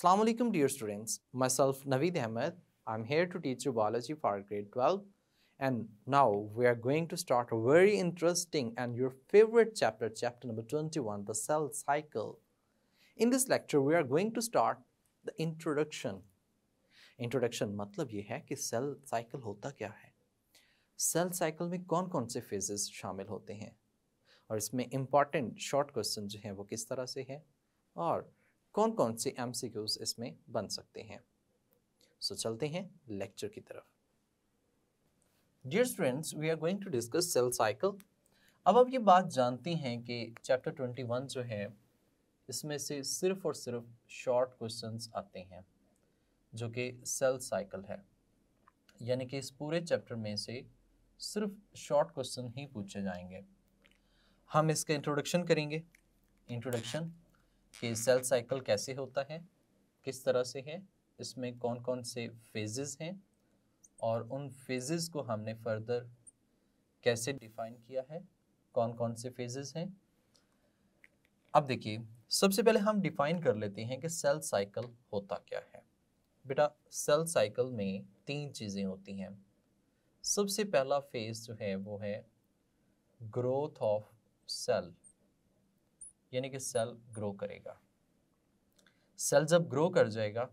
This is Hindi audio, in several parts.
Assalamu alaikum dear students. Myself Naveed Ahmed. I'm here to teach you biology for grade 12 and now we are going to start a very interesting and your favorite chapter, chapter number 21, the cell cycle. In this lecture we are going to start the introduction. Introduction मतलब ये है कि cell cycle होता क्या है सेल साइकिल में कौन कौन से फेजेस शामिल होते हैं और इसमें इम्पॉर्टेंट शॉर्ट क्वेश्चन जो हैं वो किस तरह से हैं और कौन कौन से एम इसमें बन सकते हैं? सो so, चलते हैं लेक्चर की तरफ़। Dear students we are going to discuss cell cycle अब आप ये बात जानते हैं कि चैप्टर 21 जो है इसमें से सिर्फ़ और सिर्फ़ शॉर्ट क्वेश्चंस आते हैं जो कि सेल साइकिल है। यानी कि इस पूरे चैप्टर में से सिर्फ़ शॉर्ट क्वेश्चन ही पूछे जाएँगे। हम इसका इंट्रोडक्शन करेंगे। इंट्रोडक्शन कि सेल साइकिल कैसे होता है, किस तरह से है, इसमें कौन कौन से फेजेस हैं और उन फेजेस को हमने फर्दर कैसे डिफाइन किया है कौन कौन से फेजेस हैं। अब देखिए, सबसे पहले हम डिफाइन कर लेते हैं कि सेल साइकिल होता क्या है। बेटा सेल साइकिल में तीन चीज़ें होती हैं। सबसे पहला फ़ेज़ जो है, वो है ग्रोथ ऑफ़ सेल यानी कि सेल ग्रो करेगा। सेल जब ग्रो कर जाएगा,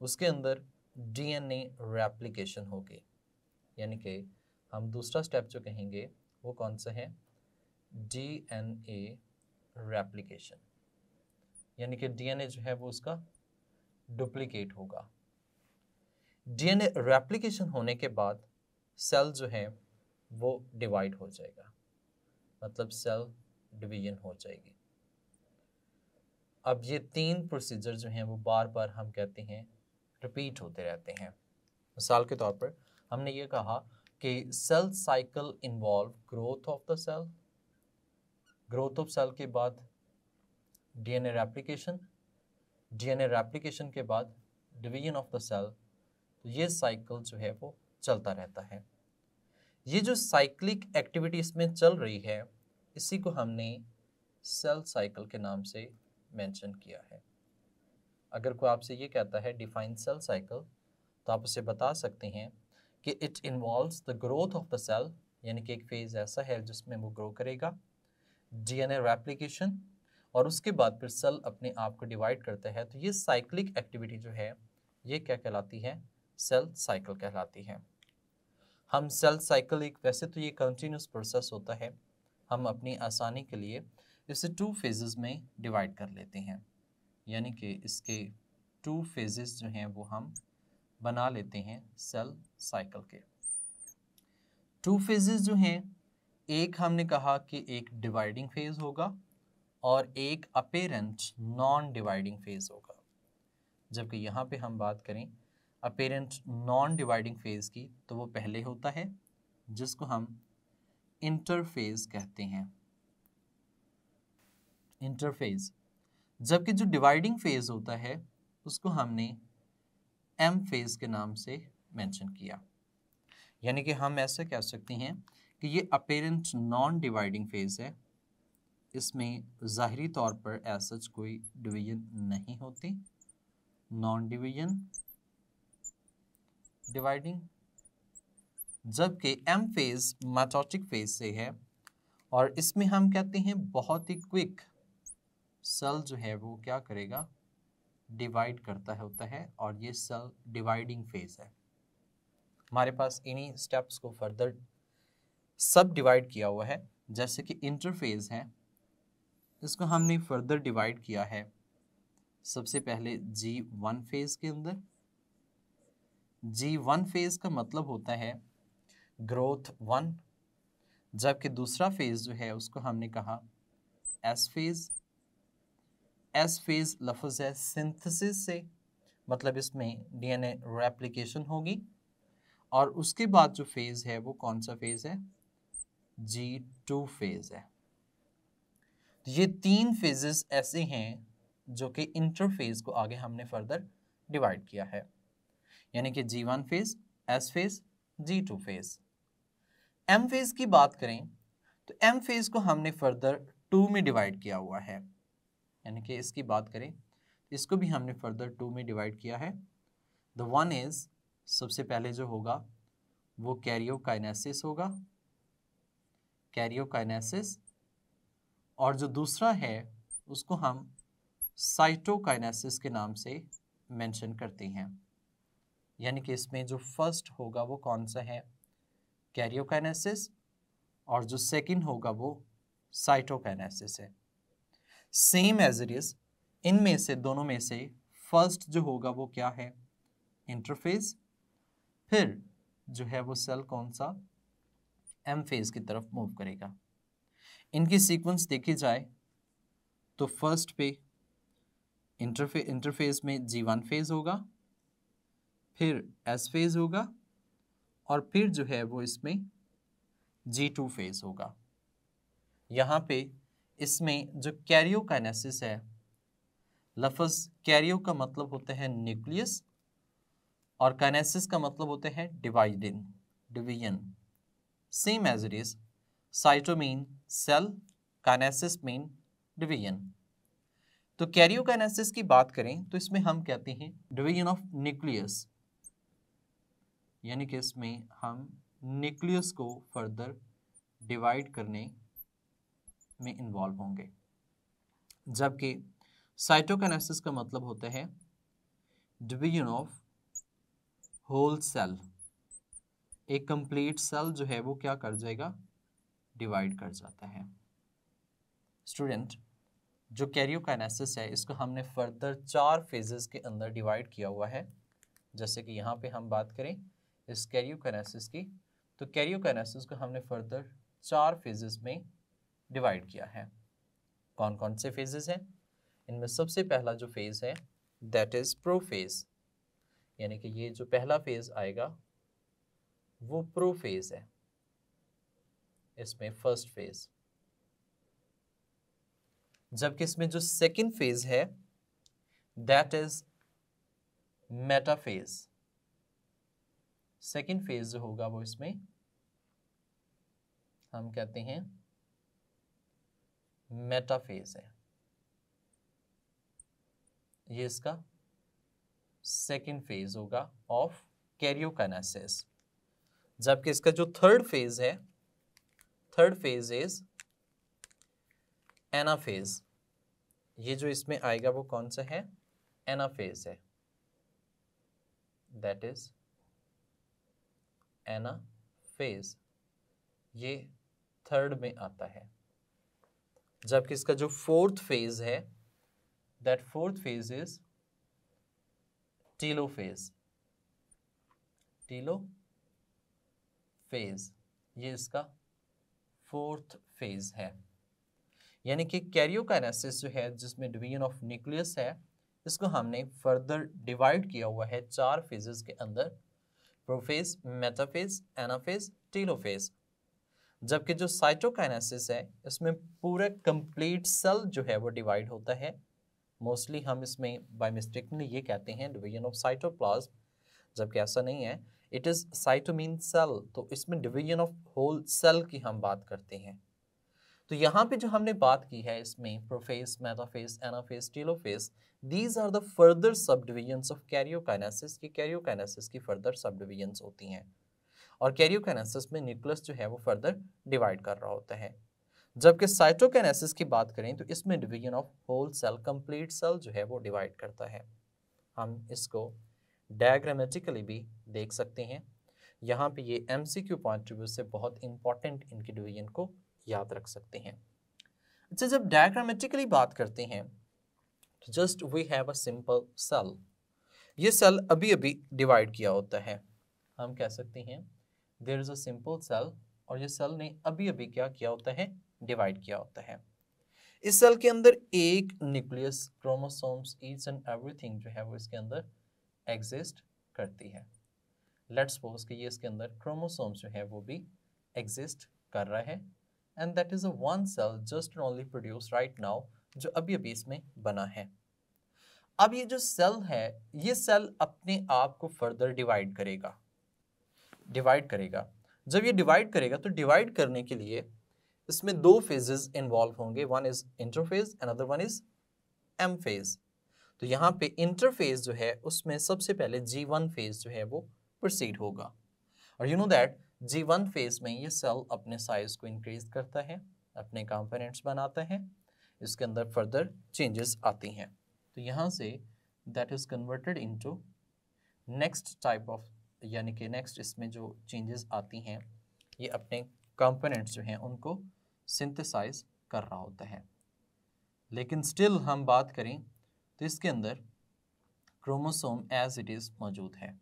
उसके अंदर डीएनए रेप्लिकेशन होगी। यानी कि हम दूसरा स्टेप जो कहेंगे, वो कौन सा है? डीएनए रेप्लिकेशन यानी कि डीएनए जो है, वो उसका डुप्लीकेट होगा। डीएनए रेप्लिकेशन होने के बाद सेल जो है, वो डिवाइड हो जाएगा। मतलब सेल डिवीज़न हो जाएगी। अब ये तीन प्रोसीजर जो हैं वो बार बार हम कहते हैं रिपीट होते रहते हैं। मिसाल के तौर पर हमने ये कहा कि cell cycle involve growth of the cell growth of cell के बाद डीएनए रेप्लिकेशन डीएनए रेप्लिकेशन के बाद डिवीज़न ऑफ़ द सेल तो ये साइकिल जो है वो चलता रहता है। ये जो साइक्लिक एक्टिविटी इसमें चल रही है, इसी को हमने सेल साइकिल के नाम से मेंशन किया है। अगर कोई आपसे ये कहता है डिफाइन सेल साइकिल तो आप उसे बता सकते हैं कि it involves the growth of the cell यानी कि एक फ़ेज़ ऐसा है जिसमें वो ग्रो करेगा डीएनए रेप्लिकेशन और उसके बाद फिर सेल अपने आप को डिवाइड करता है। तो ये साइक्लिक एक्टिविटी जो है, ये क्या कहलाती है? सेल साइकिल कहलाती है। हम सेल साइकिल एक, वैसे तो ये कंटिन्यूस प्रोसेस होता है। हम अपनी आसानी के लिए इसे टू फेजेस में डिवाइड कर लेते हैं। यानी कि इसके टू फेजेस जो हैं, वो हम बना लेते हैं सेल साइकिल के। टू फेजेस जो हैं, एक हमने कहा कि एक डिवाइडिंग फ़ेज़ होगा और एक अपेरेंट नॉन डिवाइडिंग फ़ेज़ होगा। जबकि यहाँ पे हम बात करें अपेरेंट नॉन डिवाइडिंग फ़ेज़ की तो वो पहले होता है, जिसको हम इंटरफेज कहते हैं। इंटरफेज जबकि जो डिवाइडिंग फ़ेज़ होता है, उसको हमने एम फ़ेज़ के नाम से मेंशन किया। यानी कि हम ऐसे कह सकते हैं कि ये अपेरेंट नॉन डिवाइडिंग फ़ेज़ है। इसमें ज़ाहरी तौर पर ऐसा कोई डिवीज़न नहीं होती। नॉन डिवीज़न डिवाइडिंग जबकि एम फ़ेज़ माटोटिक फ़ेज़ से है, और इसमें हम कहते हैं बहुत ही क्विक सेल जो है वो क्या करेगा? डिवाइड करता है, होता है, और ये सेल डिवाइडिंग फ़ेज़ है। हमारे पास इन्हीं स्टेप्स को फर्दर सब डिवाइड किया हुआ है। जैसे कि इंटरफेज है, इसको हमने फर्दर डिवाइड किया है। सबसे पहले जी वन फ़ेज़ के अंदर। जी वन फ़ेज़ का मतलब होता है ग्रोथ वन जबकि दूसरा फ़ेज़ जो है, उसको हमने कहा एस फ़ेज़ एस फ़ेज़ लफज है सिंथेसिस से मतलब इसमें डीएनए रेप्लिकेशन होगी। और उसके बाद जो फ़ेज़ है, वो कौन सा फ़ेज़ है? जी टू फ़ेज़ है। तो ये तीन फेजेस ऐसे हैं, जो कि इंटरफेज को आगे हमने फर्दर डिवाइड किया है। यानी कि G one phase S phase G two phase M phase की बात करें तो एम फ़ेज़ को हमने फर्दर टू में डिवाइड किया हुआ है। यानी कि इसकी बात करें इसको भी हमने फर्दर टू में डिवाइड किया है। द वन इज़ सबसे पहले जो होगा, वो कैरियोकाइनेसिस होगा। कैरियोकाइनेसिस और जो दूसरा है, उसको हम साइटोकाइनेसिस के नाम से मेंशन करते हैं। यानी कि इसमें जो फ़र्स्ट होगा, वो कौन सा है? कैरियोकाइनेसिस और जो सेकंड होगा, वो साइटोकाइनेसिस है। सेम एज इट इज़ इनमें से, दोनों में से फ़र्स्ट जो होगा वो क्या है? इंटरफेस फिर जो है वो सेल कौन सा? एम फ़ेज़ की तरफ़ मूव करेगा। इनकी सीक्वेंस देखी जाए तो फ़र्स्ट पे इंटरफे इंटरफेज में जी वन फ़ेज़ होगा, फिर एस फ़ेज़ होगा, और फिर जो है वो इसमें जी टू फ़ेज़ होगा। यहाँ पे इसमें जो कैरियोकाइनेसिस है, लफज कैरियो का मतलब होता है न्यूक्लियस और काइनेसिस का मतलब होते हैं dividing division. Same as it is cyto mean cell kinesis mean division. तो कैरियोकाइनेसिस की बात करें तो इसमें हम कहते हैं डिवीज़न ऑफ़ न्यूक्लियस। यानी कि इसमें हम न्यूक्लियस को फर्दर डिवाइड करने में इन्वॉल्व होंगे। जबकि साइटोकाइनेसिस का मतलब होता है डिवीज़न ऑफ़ होल सेल एक कंप्लीट सेल जो है वो क्या कर जाएगा? डिवाइड कर जाता है। स्टूडेंट जो कैरियोकाइनेसिस है, इसको हमने फर्दर चार फेजेस के अंदर डिवाइड किया हुआ है। जैसे कि यहाँ पे हम बात करें इस कैरियोकाइनेसिस की तो कैरियोकाइनेसिस को हमने फर्दर चार फेजेस में डिवाइड किया है। कौन कौन से फेजेस हैं? इनमें सबसे पहला जो फ़ेज़ है दैट इज़ प्रो फ़ेज़ यानी कि ये जो पहला फ़ेज़ आएगा, वो प्रो फ़ेज़ है। इसमें फ़र्स्ट फ़ेज़ जबकि इसमें जो सेकंड फ़ेज़ है that is metaphase second phase जो होगा वो इसमें, हम कहते हैं मेटाफेज है। ये इसका सेकेंड फ़ेज़ होगा ऑफ़ कैरियोकाइनेसिस जबकि इसका जो थर्ड फ़ेज़ है थर्ड फ़ेज़ इज़ एनाफेज ये जो इसमें आएगा वो कौन सा है? एनाफेज है। दैट इज़ एनाफेज ये थर्ड में आता है। जबकि इसका जो फोर्थ फ़ेज़ है that fourth phase is telophase telophase ये इसका फोर्थ फ़ेज़ है। यानी कि कैरियोकाइनेसिस जो है, जिसमें डिवीज़न ऑफ़ न्यूक्लियस है, इसको हमने फर्दर डिवाइड किया हुआ है चार फेजेस के अंदर। प्रोफेज मेटाफेज एनाफेज टीलोफेज जबकि जो साइटोकाइनेसिस है, इसमें पूरा कंप्लीट सेल जो है वो डिवाइड होता है। मोस्टली हम इसमें बाय मिस्टेकली ये कहते हैं डिवीज़न ऑफ़ साइटोप्लाज्म जबकि ऐसा नहीं है। इट इज़ साइटोमीन सेल तो इसमें डिवीज़न ऑफ़ होल सेल की हम बात करते हैं। तो यहाँ पे जो हमने बात की है इसमें prophase metaphase anaphase telophase these are the further sub divisions of karyokinesis की कैरियोकाइनेसिस की फर्दर सब डिविजन्स होती हैं। और कैरियोकाइनेसिस में न्यूक्लियस जो है वो फर्दर डिवाइड कर रहा होता है। जबकि साइटोकाइनेसिस की बात करें तो इसमें division of whole cell, complete cell जो है वो डिवाइड करता है। हम इसको डायग्रामेटिकली भी देख सकते हैं। यहाँ पे ये M C Q point of view से बहुत इंपॉर्टेंट इनके डिवीज़न को याद रख सकते हैं। अच्छा जब डायग्रामेटिकली बात करते हैं तो just we have a simple cell. ये सेल अभी अभी डिवाइड किया होता है। हम कह सकते हैं there is a simple cell और ये सेल ने अभी अभी क्या किया होता है? डिवाइड किया होता है। इस सेल के अंदर एक nucleus chromosomes each and everything जो है वो इसके अंदर एग्जिस्ट करती है। लेट्स सपोज़ कि ये इसके अंदर क्रोमोसोम्स जो है वो भी एग्जिस्ट कर रहा है। And that is a one cell just only produce right now जो अभी अभी इसमें बना है। अब ये जो सेल है, ये सेल अपने आप को फर्दर डिवाइड करेगा। डिवाइड करेगा। जब ये डिवाइड करेगा तो डिवाइड करने के लिए इसमें दो फेजेस इन्वॉल्व होंगे। One is interphase another one is M phase तो यहाँ पे इंटरफेज जो है, उसमें सबसे पहले जी वन फ़ेज़ जो है, वो प्रोसीड होगा। और you know that G one phase में ये सेल अपने साइज़ को इंक्रीज करता है, अपने कंपोनेंट्स बनाता है, इसके अंदर फर्दर चेंजेस आती हैं। तो यहाँ से that is converted into next type of यानी कि नेक्स्ट इसमें जो चेंजेस आती हैं, ये अपने कंपोनेंट्स जो हैं, उनको सिंथेसाइज कर रहा होता है। लेकिन स्टिल हम बात करें तो इसके अंदर क्रोमोसोम एज इट इज़ मौजूद है।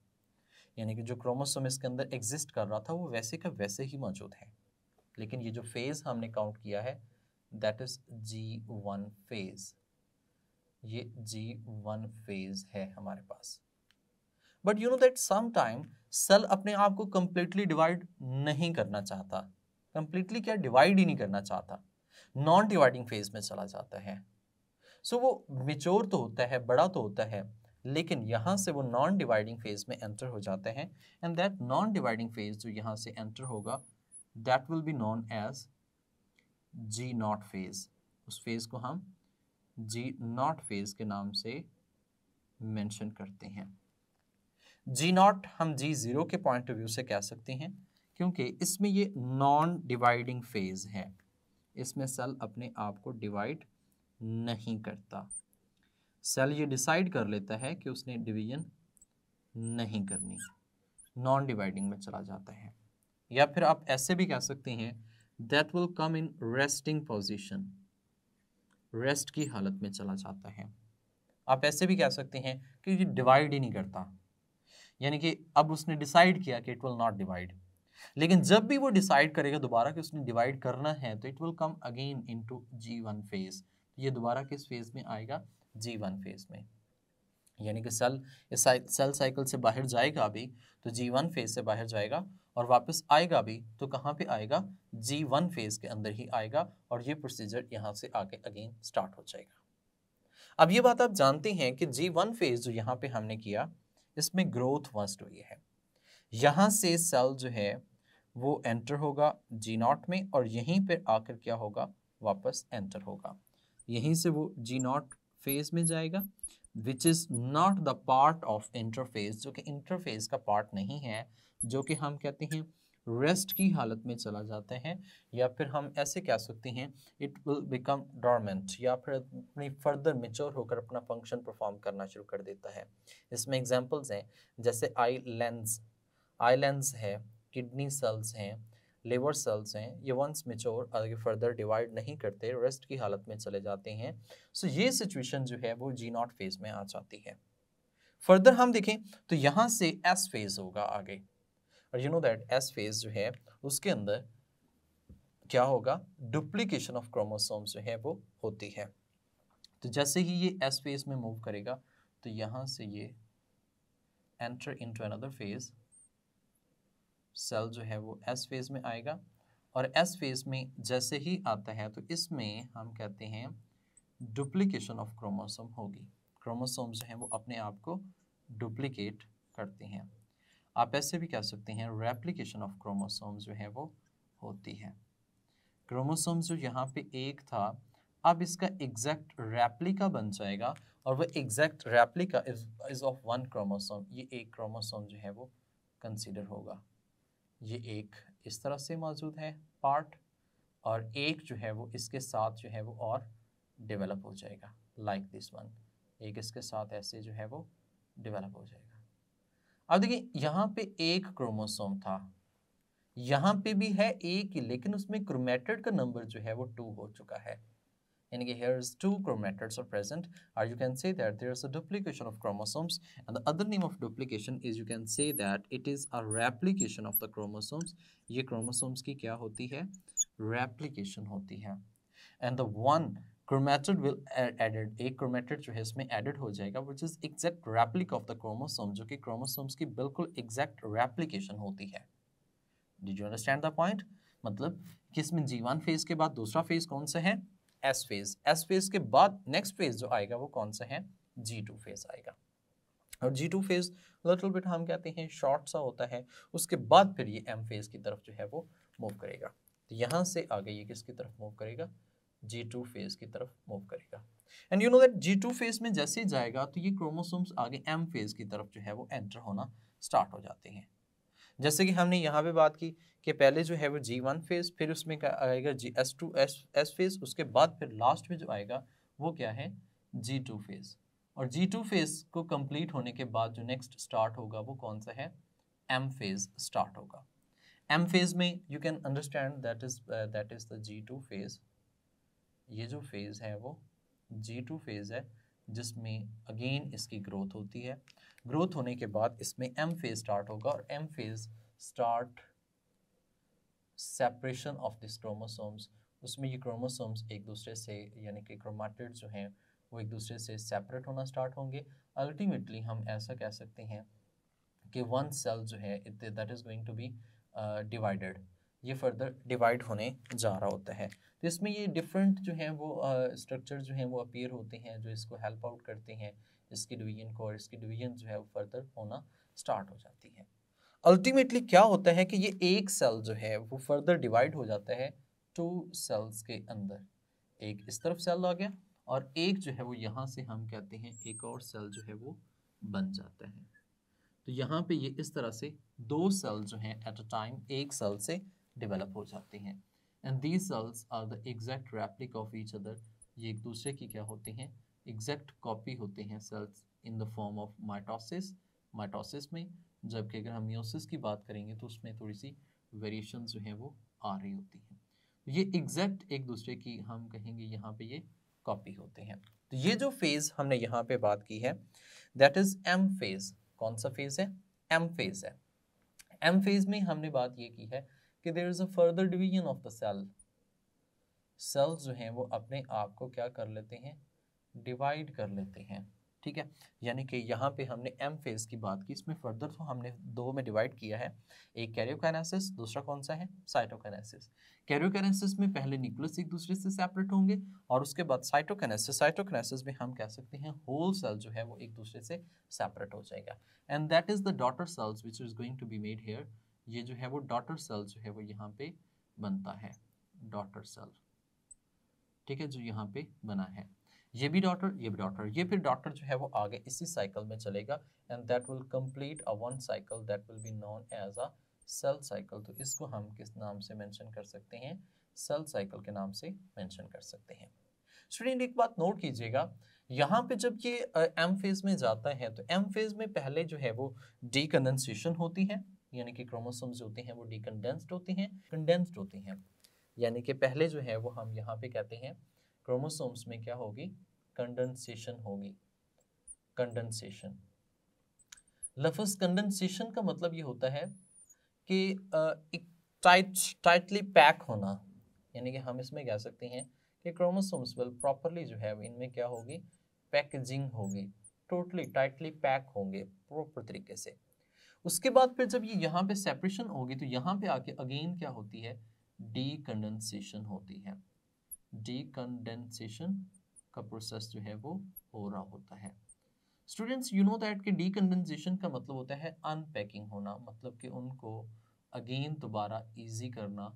यानी कि जो क्रोमोसोम इसके अंदर एग्जिस्ट कर रहा था, वो वैसे का वैसे ही मौजूद है। लेकिन ये जो फ़ेज़ हमने काउंट किया है that is G one phase ये जी वन फ़ेज़ है हमारे पास। But you know that some time cell अपने आप को कंप्लीटली डिवाइड नहीं करना चाहता। कंप्लीटली क्या? डिवाइड ही नहीं करना चाहता। नॉन डिवाइडिंग फ़ेज़ में चला जाता है। सो so, वो मिचोर तो होता है बड़ा तो होता है लेकिन यहाँ से वो नॉन डिवाइडिंग फ़ेज़ में एंटर हो जाते हैं। And that non dividing phase जो यहाँ से एंटर होगा that will be non as G not phase उस फ़ेज़ को हम जी नॉट फ़ेज़ के नाम से मेंशन करते हैं। जी नॉट हम जी ज़ीरो के पॉइंट ऑफ़ व्यू से कह सकते हैं, क्योंकि इसमें ये नॉन डिवाइडिंग फ़ेज़ है। इसमें सेल अपने आप को डिवाइड नहीं करता। सेल ये डिसाइड कर लेता है कि उसने डिवीज़न नहीं करनी। नॉन डिवाइडिंग में चला जाता है। या फिर आप ऐसे भी कह सकते हैं that will come in resting position rest की हालत में चला जाता है। आप ऐसे भी कह सकते हैं कि ये डिवाइड ही नहीं करता। यानी कि अब उसने डिसाइड किया कि इट विल नॉट डिवाइड लेकिन जब भी वो डिसाइड करेगा दोबारा कि उसने डिवाइड करना है तो it will come again into G one phase ये दोबारा किस फ़ेज़ में आएगा? जी वन फ़ेज़ में. यानी कि सेल सेल साइकिल से बाहर जाएगा अभी तो जी वन फ़ेज़ से बाहर जाएगा और वापस आएगा भी तो कहाँ पे आएगा? जी वन फ़ेज़ के अंदर ही आएगा और ये प्रोसीजर यहाँ से आगे अगेन स्टार्ट हो जाएगा. अब ये बात आप जानते हैं कि जी वन फ़ेज़ जो यहाँ पे हमने किया इसमें ग्रोथ फ़र्स्ट हुई है। यहाँ से सेल जो है, वो एंटर होगा जी नॉट में और यहीं पर आकर क्या होगा? वापस एंटर होगा। यहीं से वो जी नॉट फ़ेज़ में जाएगा which is not the part of interphase जो कि इंटरफेस का पार्ट नहीं है, जो कि हम कहते हैं रेस्ट की हालत में चला जाता है या फिर हम ऐसे कह सकते हैं इट विल बिकम डॉर्मेंट या फिर अपनी फर्दर मेच्योर होकर अपना फ़ंक्शन परफॉर्म करना शुरू कर देता है। इसमें एग्जांपल्स हैं, जैसे आई लेंस आई लेंस है किडनी सेल्स हैं लिवर सेल्स हैं, ये वंस मेच्योर आगे फर्दर डिवाइड नहीं करते रेस्ट की हालत में चले जाते हैं। सो ये सिचुएशन जो है वो जी नॉट फ़ेज़ में आ जाती है। फर्दर हम देखें तो यहाँ से एस फ़ेज़ होगा आगे। और you know that S phase जो है, उसके अंदर क्या होगा? डुप्लीकेशन ऑफ़ क्रोमोसोम्स जो है, वो होती है। तो जैसे ही ये एस फ़ेज़ में मूव करेगा तो यहाँ से ये enter into another phase cell जो है, वो एस फ़ेज़ में आएगा। और एस फ़ेज़ में जैसे ही आता है तो इसमें हम कहते हैं डुप्लीकेशन ऑफ़ क्रोमोसोम होगी। क्रोमोसोम जो हैं, वो अपने आप को डुप्लीकेट करते हैं। आप ऐसे भी कह सकते हैं रेप्लिकेशन ऑफ़ क्रोमोसोम जो है वो होती है। क्रोमोसोम जो यहाँ पे एक था, अब इसका एग्जैक्ट रेप्लिका बन जाएगा और वह exact replica is of one chromosome ये एक क्रोमोसोम जो है वो कंसीडर होगा। ये एक इस तरह से मौजूद है पार्ट और एक जो है वो इसके साथ जो है वो और डेवलप हो जाएगा लाइक दिस वन एक इसके साथ ऐसे जो है वो डेवलप हो जाएगा। अब देखिए, यहाँ पे एक क्रोमोसोम था। यहाँ पे भी है एक ही लेकिन उसमें क्रोमेटेड का नंबर जो है वो टू हो चुका है। यानी कि here two chromatid are present are you can say that there is a duplication of chromosomes and the other name of duplication is you can say that it is a replication of the chromosomes ये क्रोमोसोम्स की क्या होती है? रेप्लीकेशन होती है। And the one chromatid will added, एक chromatid जो है इसमें added हो जाएगा, which is exact replica of the chromosome जो कि chromosomes की बिल्कुल exact replication होती है। Did you understand the point? मतलब कि इसमें जीवन फ़ेज़ के बाद दूसरा फ़ेज़ कौन सा है? एस फ़ेज़ एस फ़ेज़ के बाद नेक्स्ट फ़ेज़ जो आएगा वो कौन सा है? जी टू फ़ेज़ आएगा। और G two phase little bit हम कहते हैं शॉर्ट सा होता है, उसके बाद फिर ये एम फ़ेज़ की तरफ़ जो है वो मूव करेगा। तो यहाँ से आगे ये किसकी तरफ़ मूव करेगा? जी टू फ़ेज़ की तरफ़ मूव करेगा। And you know that G two phase में जैसे ही जाएगा तो ये क्रोमोसोम्स आगे एम फ़ेज़ की तरफ़ जो है वो एंटर होना स्टार्ट हो जाते हैं। जैसे कि हमने यहाँ पे बात की कि पहले जो है वो जी वन फ़ेज़ फिर उसमें क्या आएगा G S two S S phase उसके बाद फिर लास्ट में जो आएगा, वो क्या है? जी टू फ़ेज़ और जी टू फ़ेज़ को कंप्लीट होने के बाद जो नेक्स्ट स्टार्ट होगा, वो कौन सा है? एम फ़ेज़ स्टार्ट होगा। एम फ़ेज़ में you can understand that is that is the G two phase ये जो फ़ेज़ है वो जी टू फ़ेज़ है, जिसमें अगेन इसकी ग्रोथ होती है। ग्रोथ होने के बाद इसमें एम फ़ेज़ स्टार्ट होगा और M phase start separation of this chromosomes उसमें ये क्रोमोसोम्स एक दूसरे से, यानी कि क्रोमाटिड जो हैं, वो एक दूसरे से सेपरेट होना स्टार्ट होंगे। अल्टीमेटली हम ऐसा कह सकते हैं कि वन सेल जो है that is going to be divided ये फर्दर डिवाइड होने जा रहा होता है। तो इसमें ये डिफरेंट जो हैं वो स्ट्रक्चर uh, जो हैं वो अपेयर होते हैं जो इसको हेल्प आउट करते हैं इसकी डिवीज़न को और इसकी डिवीज़न जो है वो फर्दर होना स्टार्ट हो जाती है। अल्टीमेटली क्या होता है कि ये एक सेल जो है वो फर्दर डिवाइड हो जाता है टू सेल्स के अंदर। एक इस तरफ़ सेल आ गया और एक जो है वो यहाँ से हम कहते हैं एक और सेल जो है वो बन जाता है। तो यहाँ पे ये इस तरह से दो सेल जो हैं एट अ टाइम एक सेल से डेवलप हो जाते हैं। And these cells are the exact replica of each other ये एक दूसरे की क्या होते हैं? एग्जैक्ट कॉपी होते हैं cells in the form of mitosis mitosis में जबकि अगर हम म्योसिस की बात करेंगे तो उसमें थोड़ी सी वेरिएशन जो है वो आ रही होती हैं। तो ये एग्जैक्ट एक दूसरे की हम कहेंगे यहाँ पे ये कॉपी होते हैं। तो ये जो फ़ेज़ हमने यहाँ पे बात की है दैट इज़ एम फ़ेज़ कौन सा फ़ेज़ है? एम फ़ेज़ है। एम फ़ेज़ में हमने बात ये की है कि there is a further division of the cell cells जो हैं वो अपने आप को क्या कर लेते हैं? डिवाइड कर लेते हैं। ठीक है? यानी कि यहाँ पे हमने एम फ़ेज़ की बात की, इसमें फर्दर तो हमने दो में डिवाइड किया है। एक कैरियोकाइनेसिस दूसरा कौन सा है? साइटोकाइनेसिस कैरियोकाइनेसिस में पहले न्यूक्लियस एक दूसरे से सेपरेट होंगे और उसके बाद साइटोकाइनेसिस साइटोकाइनेसिस में हम कह सकते हैं होल सेल जो है वो एक दूसरे से सेपरेट हो जाएगा। And that is the daughter cells which is going to be made here ये जो है वो डॉटर सेल जो है वो यहाँ पे बनता है, डॉटर सेल। ठीक है, जो यहाँ पे बना है। ये भी डॉटर, ये भी डॉटर, ये फिर डॉटर जो है वो आगे इसी साइकिल में चलेगा and that will complete a one cycle that will be known as a cell cycle तो इसको हम किस नाम से मेंशन कर सकते हैं? सेल साइकिल के नाम से मेंशन कर सकते हैं। स्टूडेंट एक बात नोट कीजिएगा, यहाँ पे जब ये एम फ़ेज़ में जाता है तो एम फ़ेज़ में पहले जो है वो डीकंडेंसेशन होती है। यानी कि क्रोमोसोम्स होते हैं वो डीकंडेंस्ड होती हैं कंडेंस्ड होती हैं। यानी कि पहले जो है वो हम यहाँ पे कहते हैं क्रोमोसोम्स में क्या होगी? कंडेंसेशन होगी। कंडेंसेशन लफ्ज कंडेंसेशन का मतलब ये होता है कि एक टाइट टाइटली पैक होना। यानी कि हम इसमें कह सकते हैं कि क्रोमोसोम्स वेल प्रॉपरली जो है इनमें क्या होगी? पैकेजिंग होगी। टोटली टाइटली पैक होंगे प्रॉपर तरीके से। उसके बाद फिर जब ये यहाँ पे सेपरेशन होगी तो यहाँ पे आके अगेन क्या होती है? डी कंडेंसेशन होती है। डीकंडेंसेशन का प्रोसेस जो है वो हो रहा होता है। स्टूडेंट्स यू नो दैट कि डी डीकंडेंसेशन का मतलब होता है अनपैकिंग होना मतलब कि उनको अगेन दोबारा इजी करना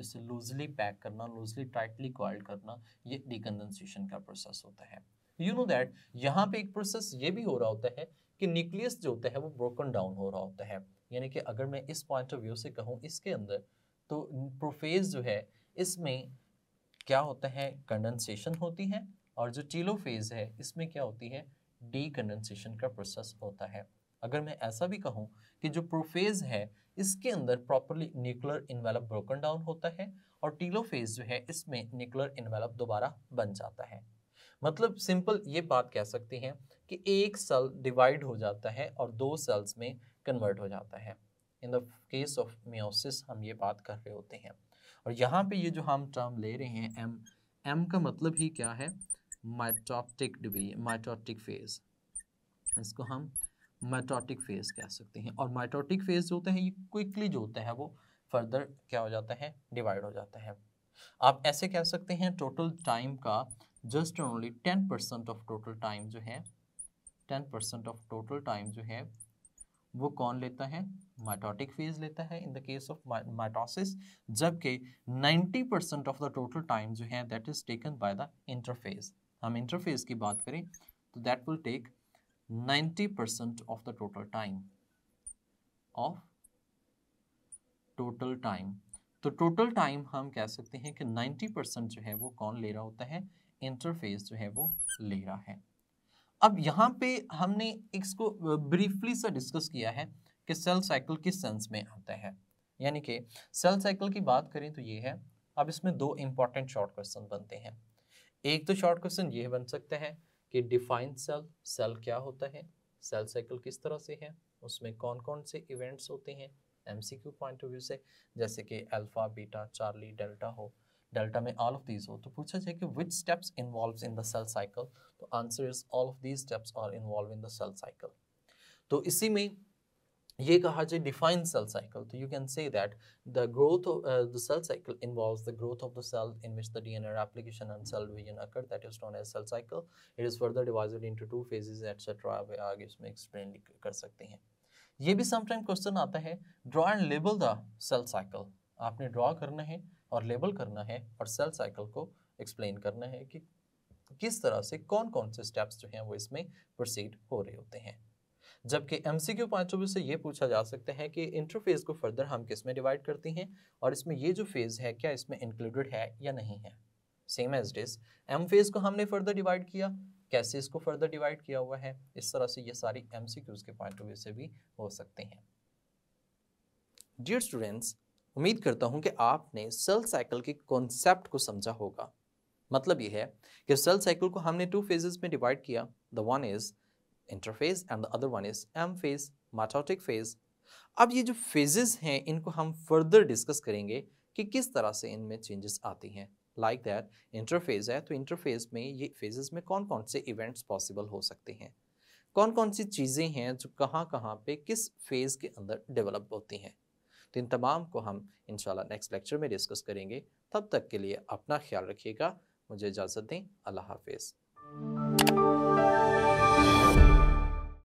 इसे लूजली पैक करना लूजली टाइटली कॉइल्ड करना, ये डीकंडेंसेशन का प्रोसेस होता है। यू नो दैट यहाँ पे एक प्रोसेस ये भी हो रहा होता है कि न्यूक्लियस जो होता है वो ब्रोकन डाउन हो रहा होता है। यानी कि अगर मैं इस पॉइंट ऑफ़ व्यू से कहूँ इसके अंदर तो प्रोफेज जो है, इसमें क्या होता है? कंडेंसेशन होती है और जो टीलो फ़ेज़ है, इसमें क्या होती है? डी कंडेंसेशन का प्रोसेस होता है। अगर मैं ऐसा भी कहूँ कि जो प्रोफेज है, इसके अंदर properly nuclear envelope broken down होता है और टीलो फ़ेज़ जो है, इसमें न्यूक्लियर इन्वेलप दोबारा बन जाता है। मतलब सिंपल ये बात कह सकते हैं कि एक सेल डिवाइड हो जाता है और दो सेल्स में कन्वर्ट हो जाता है। In the case of meiosis हम ये बात कर रहे होते हैं। और यहाँ पे ये जो हम टर्म ले रहे हैं एम एम का मतलब ही क्या है? माइटोटिक डिवीज़न माइटोटिक फ़ेज़ इसको हम माइटोटिक फ़ेज़ कह सकते हैं। और माइटोटिक फ़ेज़ जो होता है, ये क्विकली जो होता है, वो फर्दर क्या हो जाता है? डिवाइड हो जाता है। आप ऐसे कह सकते हैं टोटल टाइम का just only ten percent of total time जो है, ten percent of total time जो है, वो कौन लेता है? माइटोटिक फ़ेज़ लेता है in the case of mitosis, जबकि 90 percent of the total time जो है that is taken by the interphase हम इंटरफेस की बात करें तो that will take 90 percent of the total time of total time. तो टोटल टाइम हम कह सकते हैं कि 90 परसेंट जो है, वो कौन ले रहा होता है? इंटरफेस जो है वो ले रहा है। अब यहाँ पे हमने इसको ब्रीफली सा डिस्कस किया है कि सेल साइकिल किस सेंस में आता है। यानी कि सेल साइकिल की बात करें तो ये है, अब इसमें दो इंपॉर्टेंट शॉर्ट क्वेश्चन बनते हैं। एक तो शॉर्ट क्वेश्चन ये बन सकता है कि डिफाइन सेल सेल क्या होता है सेल साइकिल किस तरह से है, उसमें कौन कौन से इवेंट्स होते हैं एमसीक्यू पॉइंट ऑफ़ व्यू से, जैसे कि अल्फ़ा बीटा चार्ली डेल्टा हो डेल्टा में ऑल ऑफ़ दीज हो तो पूछा जाए कि which steps involve in the cell cycle तो answer is all of these steps are involve in the cell cycle तो इसी में ये कहा जाए डिफाइन सेल साइकिल तो you can say that the growth of the cell cycle involves the growth of the cell in which the DNA replication and cell division occur, that is known as cell cycle. It is further divided into two phases etc आगे इसमें एक्सप्लेन कर सकते हैं। ये भी समटाइम क्वेश्चन आता है draw and label the cell cycle आपने ड्रॉ करना है और लेबल करना है और सेल साइकिल को एक्सप्लेन करना है कि किस तरह से कौन कौन से स्टेप्स जो हैं वो इसमें प्रोसीड हो रहे होते हैं। जबकि एम सी क्यू पाँच से ये पूछा जा सकता है कि इंटरफेज को फर्दर हम किसमें डिवाइड करते हैं और इसमें ये जो फ़ेज़ है, क्या इसमें इंक्लूडेड है या नहीं है? Same as this M phase को हमने फर्दर डिवाइड किया, कैसे इसको फर्दर डिवाइड किया हुआ है? इस तरह से ये सारी एम सी क्यूज़ के पॉइंट ऑफ़ व्यू से भी हो सकते हैं। डियर स्टूडेंट्स उम्मीद करता हूँ कि आपने सेल साइकिल के कॉन्सेप्ट को समझा होगा। मतलब ये है कि सेल साइकिल को हमने टू फेजेस में डिवाइड किया। The one is interphase and the other one is M phase mitotic phase अब ये जो फेजेस हैं, इनको हम फर्दर डिस्कस करेंगे कि किस तरह से इनमें चेंजेस आती हैं। लाइक दैट इंटरफेज है तो इंटरफेज में ये फेजेस में कौन कौन से इवेंट्स पॉसिबल हो सकते हैं? कौन कौन सी चीज़ें हैं जो कहाँ कहाँ पे किस फ़ेज़ के अंदर डेवलप होती हैं? तो इन तमाम को हम इन नेक्स्ट लेक्चर में डिस्कस करेंगे। तब तक के लिए अपना ख्याल रखिएगा। मुझे इजाज़त दें। अल्लाह हाफिज़।